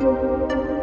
Música